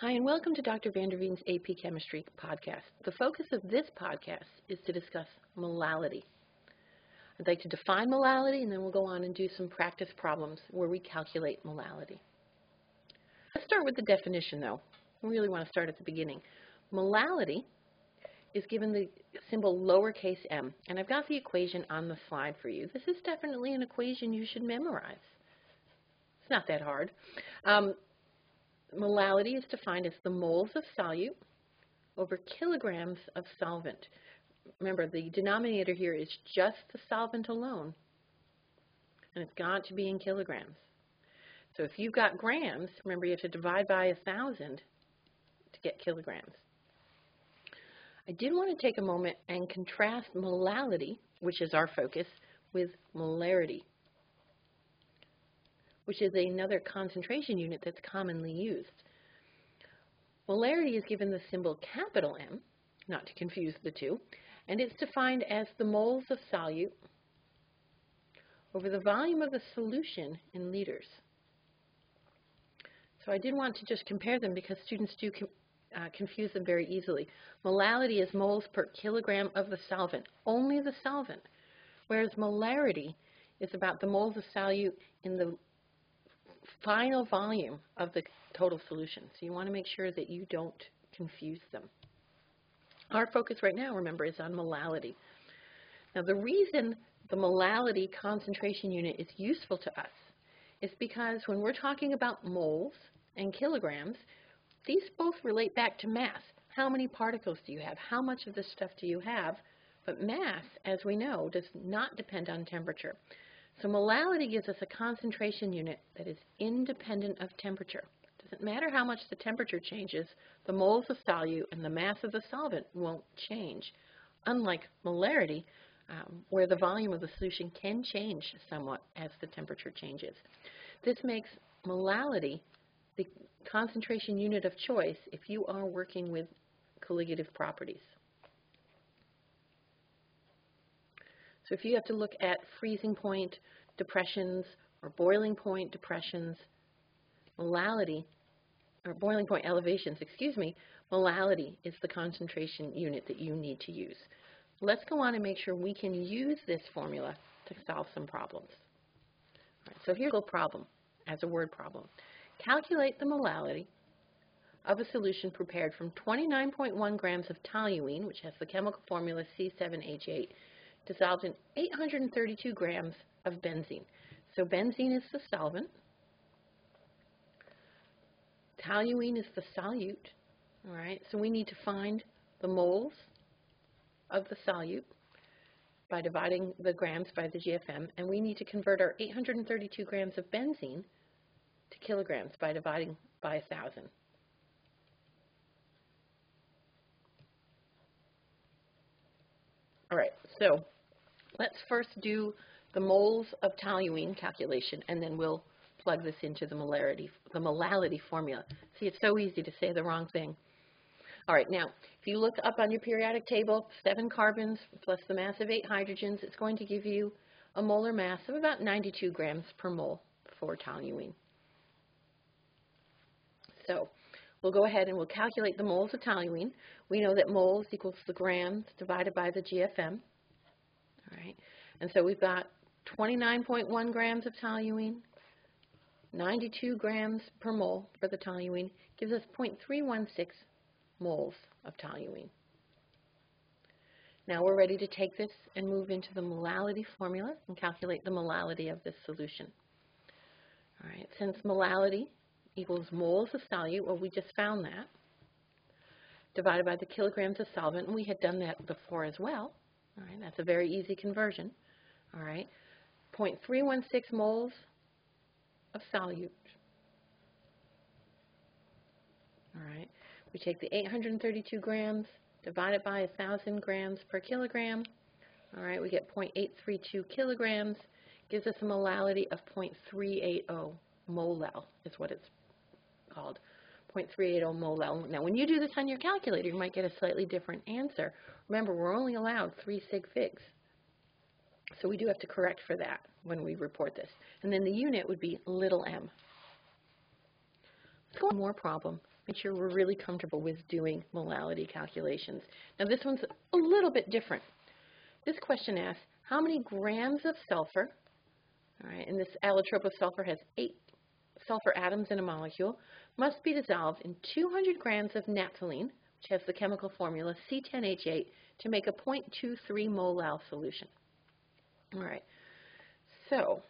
Hi, and welcome to Dr. Vanderveen's AP Chemistry podcast. The focus of this podcast is to discuss molality. I'd like to define molality, and then we'll go on and do some practice problems where we calculate molality. Let's start with the definition, though. We really want to start at the beginning. Molality is given the symbol lowercase m, and I've got the equation on the slide for you. This is definitely an equation you should memorize. It's not that hard. Um, molality is defined as the moles of solute over kilograms of solvent. Remember, the denominator here is just the solvent alone, and it's got to be in kilograms. So if you've got grams, remember you have to divide by a 1,000 to get kilograms. I did want to take a moment and contrast molality, which is our focus, with molarity which is another concentration unit that's commonly used. Molarity is given the symbol capital M, not to confuse the two, and it's defined as the moles of solute over the volume of the solution in liters. So I did want to just compare them because students do uh, confuse them very easily. Molality is moles per kilogram of the solvent, only the solvent, whereas molarity is about the moles of solute in the final volume of the total solution. So you want to make sure that you don't confuse them. Our focus right now, remember, is on molality. Now the reason the molality concentration unit is useful to us is because when we're talking about moles and kilograms, these both relate back to mass. How many particles do you have? How much of this stuff do you have? But mass, as we know, does not depend on temperature. So molality gives us a concentration unit that is independent of temperature. It doesn't matter how much the temperature changes, the moles of solute and the mass of the solvent won't change. Unlike molarity, um, where the volume of the solution can change somewhat as the temperature changes. This makes molality the concentration unit of choice if you are working with colligative properties. So if you have to look at freezing point depressions or boiling point depressions, molality, or boiling point elevations, excuse me, molality is the concentration unit that you need to use. Let's go on and make sure we can use this formula to solve some problems. Right, so here's a problem as a word problem. Calculate the molality of a solution prepared from 29.1 grams of toluene, which has the chemical formula C7H8, dissolved in 832 grams of benzene. So benzene is the solvent. Toluene is the solute. All right, so we need to find the moles of the solute by dividing the grams by the GFM, and we need to convert our 832 grams of benzene to kilograms by dividing by 1,000. All right, so let's first do the moles of toluene calculation, and then we'll plug this into the molarity, the molality formula. See, it's so easy to say the wrong thing. All right, now, if you look up on your periodic table, seven carbons plus the mass of eight hydrogens, it's going to give you a molar mass of about 92 grams per mole for toluene. So we'll go ahead and we'll calculate the moles of toluene. We know that moles equals the grams divided by the GFM. And so we've got 29.1 grams of toluene, 92 grams per mole for the toluene, gives us 0.316 moles of toluene. Now we're ready to take this and move into the molality formula and calculate the molality of this solution. All right, since molality equals moles of solute, well, we just found that, divided by the kilograms of solvent, and we had done that before as well. All right, that's a very easy conversion. All right, 0.316 moles of solute. All right, we take the 832 grams, divide it by 1,000 grams per kilogram. All right, we get 0.832 kilograms, gives us a molality of 0.380 molal is what it's called. 0.380 molal. Now, when you do this on your calculator, you might get a slightly different answer. Remember, we're only allowed three sig figs. So we do have to correct for that when we report this. And then the unit would be little m. Let's go on more problem. Make sure we're really comfortable with doing molality calculations. Now this one's a little bit different. This question asks, how many grams of sulfur, all right, and this allotrope of sulfur has eight sulfur atoms in a molecule, must be dissolved in 200 grams of naphthalene, which has the chemical formula C10H8, to make a 0.23 molal solution. All right, so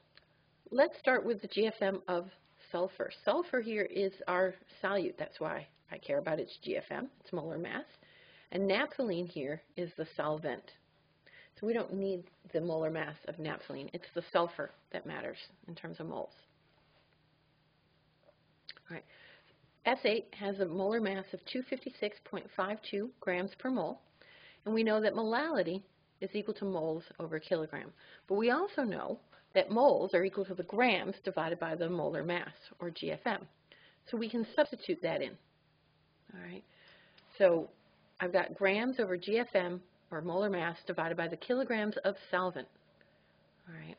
let's start with the GFM of sulfur. Sulfur here is our solute. That's why I care about its GFM, its molar mass. And naphthalene here is the solvent. So we don't need the molar mass of naphthalene. It's the sulfur that matters in terms of moles. All right. S8 has a molar mass of 256.52 grams per mole, and we know that molality is equal to moles over kilogram. But we also know that moles are equal to the grams divided by the molar mass, or GFM. So we can substitute that in. All right. So I've got grams over GFM, or molar mass, divided by the kilograms of solvent. All right.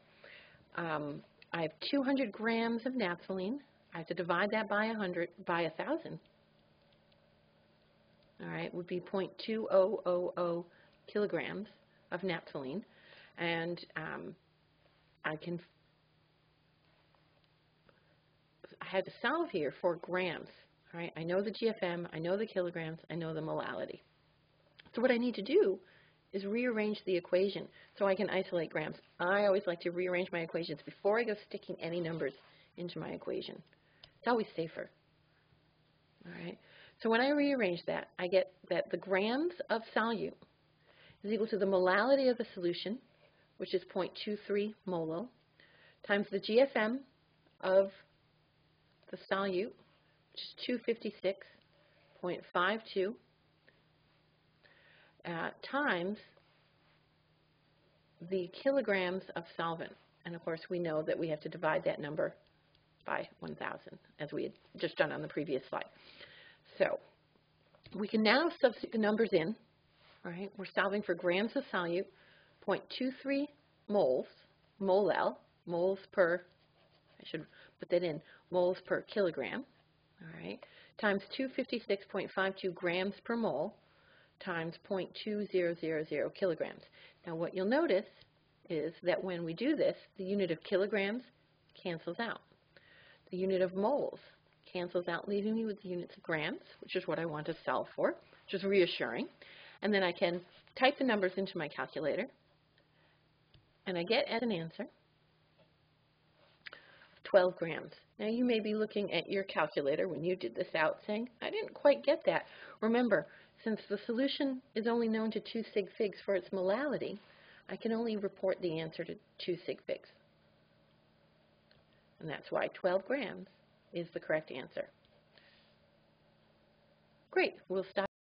Um, I have 200 grams of naphthalene. I have to divide that by 100 by 1,000. All right, would be 0.2000 kilograms of naphthalene, and um, I can. I had to solve here for grams. All right, I know the GFM, I know the kilograms, I know the molality. So what I need to do is rearrange the equation so I can isolate grams. I always like to rearrange my equations before I go sticking any numbers into my equation. It's always safer. All right. So when I rearrange that, I get that the grams of solute is equal to the molality of the solution, which is 0.23 molal, times the GFM of the solute, which is 256.52, uh, times the kilograms of solvent. And of course, we know that we have to divide that number by 1,000, as we had just done on the previous slide. So we can now substitute the numbers in. We're solving for grams of solute, 0.23 moles, molal, moles per, I should put that in, moles per kilogram, all right, times 256.52 grams per mole times 0.2000 kilograms. Now what you'll notice is that when we do this, the unit of kilograms cancels out. The unit of moles cancels out, leaving me with the units of grams, which is what I want to solve for, which is reassuring. And then I can type the numbers into my calculator, and I get as an answer 12 grams. Now you may be looking at your calculator when you did this out saying, I didn't quite get that. Remember, since the solution is only known to 2 sig figs for its molality, I can only report the answer to 2 sig figs. And that's why 12 grams is the correct answer. Great, we'll stop.